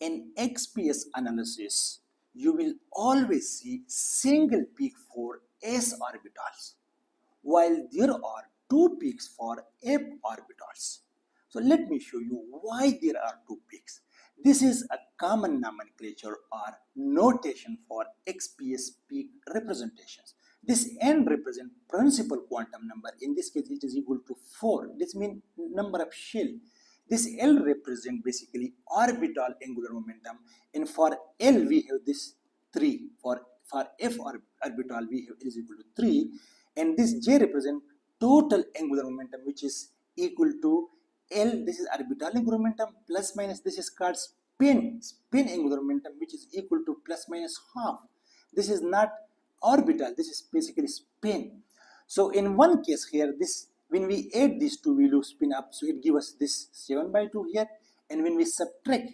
in XPS analysis, you will always see single peak for s orbitals, while there are two peaks for f orbitals. So let me show you why there are two peaks. This is a common nomenclature or notation for XPS peak representations. This n represent principal quantum number. In this case, it is equal to 4. This means number of shell. This L represent basically orbital angular momentum. And for L, we have this 3. For, for F orbital, we have L is equal to 3. And this J represent total angular momentum, which is equal to L, this is orbital angular momentum, plus minus, this is called spin, spin angular momentum, which is equal to plus minus half. This is not orbital, this is basically spin. So in one case here, this when we add these two, we will spin up, so it gives us this 7 by 2 here, and when we subtract